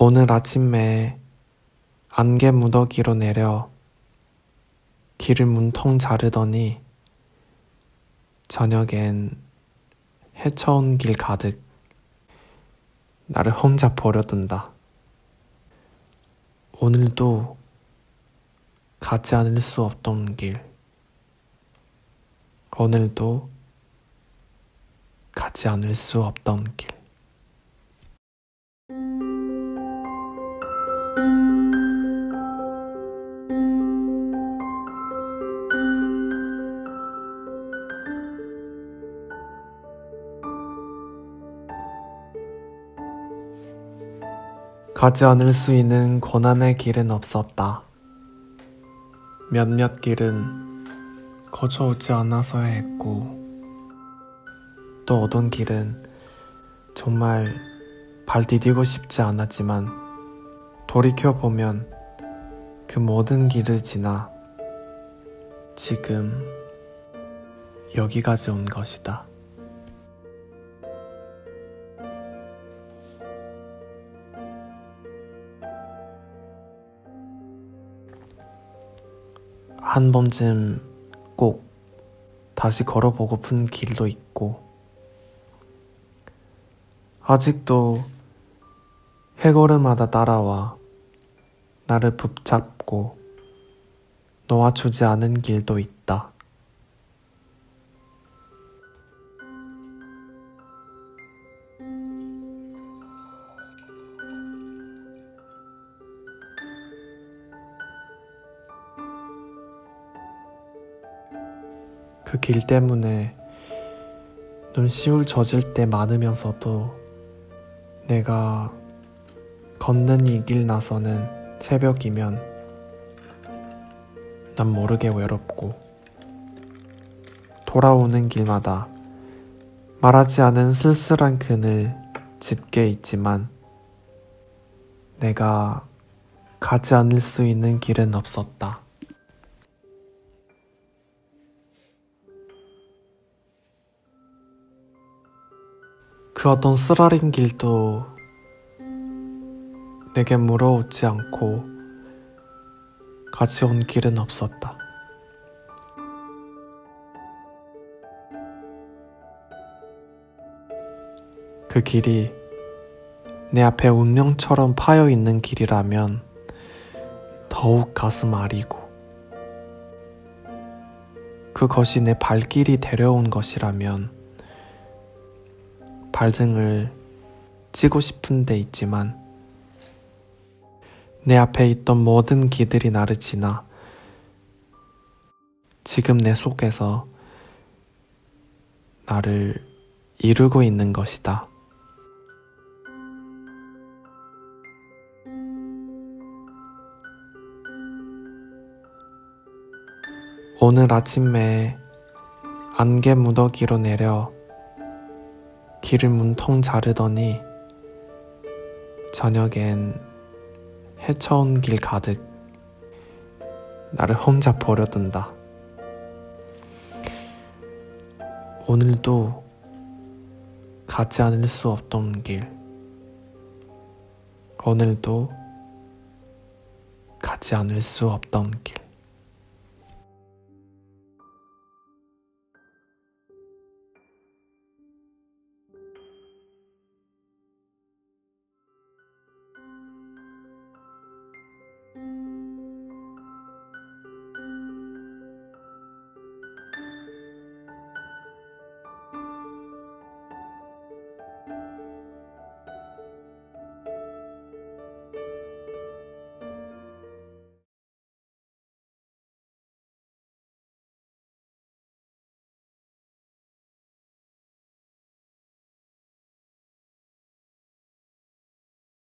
오늘 아침에 안개 무더기로 내려 길을 문통 자르더니 저녁엔 헤쳐온 길 가득 나를 혼자 버려둔다. 오늘도 가지 않을 수 없던 길. 오늘도 가지 않을 수 없던 길. 가지 않을 수 있는 고난의 길은 없었다. 몇몇 길은 거쳐오지 않아서야 했고, 또 어떤 길은 정말 발 디디고 싶지 않았지만, 돌이켜보면 그 모든 길을 지나 지금 여기까지 온 것이다. 한 번쯤 꼭 다시 걸어보고픈 길도 있고, 아직도 해걸음마다 따라와 나를 붙잡고 놓아주지 않은 길도 있다. 그 길 때문에 눈시울 젖을 때 많으면서도 내가 걷는 이 길 나서는 새벽이면 난 모르게 외롭고 돌아오는 길마다 말하지 않은 쓸쓸한 그늘 짙게 있지만 내가 가지 않을 수 있는 길은 없었다. 그 어떤 쓰라린 길도 내게 물어오지 않고 같이 온 길은 없었다. 그 길이 내 앞에 운명처럼 파여 있는 길이라면 더욱 가슴 아리고 그것이 내 발길이 데려온 것이라면 발등을 찌고 싶은 데 있지만 내 앞에 있던 모든 길들이 나를 지나 지금 내 속에서 나를 이루고 있는 것이다. 오늘 아침에 안개 무더기로 내려 길을 문통 자르더니 저녁엔 헤쳐온 길 가득 나를 혼자 버려둔다. 오늘도 가지 않을 수 없던 길. 오늘도 가지 않을 수 없던 길.